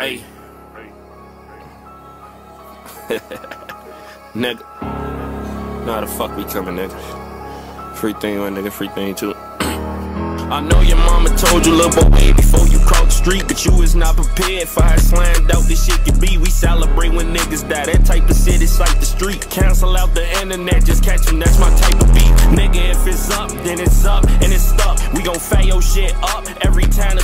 Hey. nigga. Nah, the fuck we coming, nigga. Free thing one, nigga. Free thing too. I know your mama told you, little boy, before you cross the street, but you was not prepared for how slammed out this shit could be. We celebrate when niggas die. That type of shit is like the street. Cancel out the internet, just catch them. That's my type of beat. Nigga, if it's up, then it's up and it's stuck. We gon' fat your shit up every time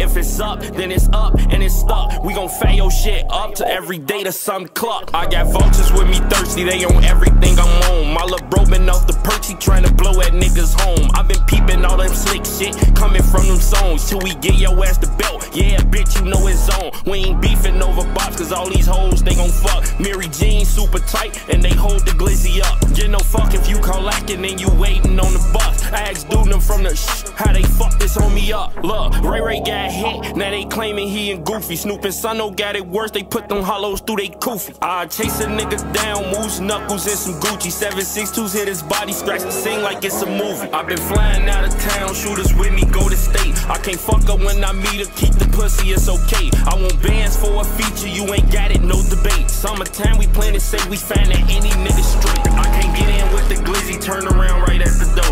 if it's up, then it's up and it's stuck. We gon' fat your shit up to every day to some clock. I got vultures with me thirsty, they own everything I'm on. My little bro been off the perch, he tryna blow at niggas home. i been peeping all them slick shit coming from them songs till we get your ass the belt. Yeah, bitch, you know it's on. We ain't beefing over bops, cause all these hoes they gon' fuck. Mary Jean super tight, and they hold the glizzy up. Get no fuck if you call lacking and you waiting on the bus. I asked dude them from the shh, how they fuck this homie up. Look, Ray Ray got hit, now they claiming he and Goofy. Snoop and Son got it worse, they put them hollows through they koofy. I chase a nigga down, moose knuckles and some Gucci. 762s hit his body, scratch the scene like it's a movie. i been flying out of town, shooters with me, go to state. I can't fuck up when I meet her, keep the pussy, it's okay. I want bands for a feature, you ain't got it, no debate. Summertime, we plan to say we find that any nigga straight. I can't get in with the glizzy, turn around right at the door.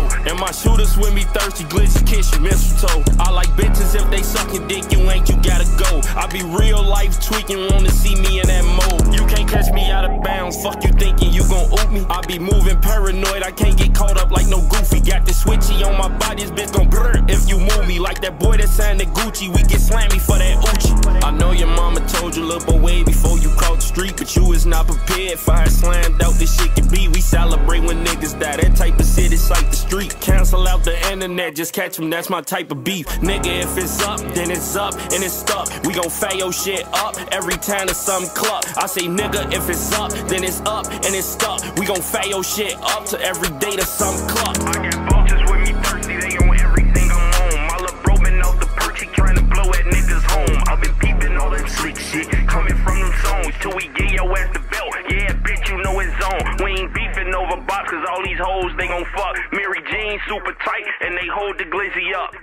My shooters with me thirsty, glizzy kiss you, mistletoe. I like bitches if they sucking dick, you ain't, you gotta go. I be real life tweaking, wanna see me in that mode. You can't catch me out of bounds, fuck you thinking you gon' oop me. I be moving paranoid, I can't get caught up like no goofy. Got the switchy on my body, this bitch gon' brr if you move me. Like that boy that signed the Gucci, we get slammy for that Uchi. I know your mama told you, look away before you cross the street, but you was not prepared how slammed out this shit can be. We celebrate when niggas internet, just catch them, that's my type of beef. Nigga, if it's up, then it's up and it's stuck. We gon' your shit up every time to some club. I say, nigga, if it's up, then it's up and it's stuck. We gon' your shit up to every day to some club. I got vultures with me thirsty, they own everything I'm on. My little bro been off the perch, he tryna blow at niggas home. I've been peeping all that slick shit coming from them songs till we get your ass ain't beefing over box, cause all these hoes they gon' fuck. Mary Jean super tight, and they hold the glizzy up.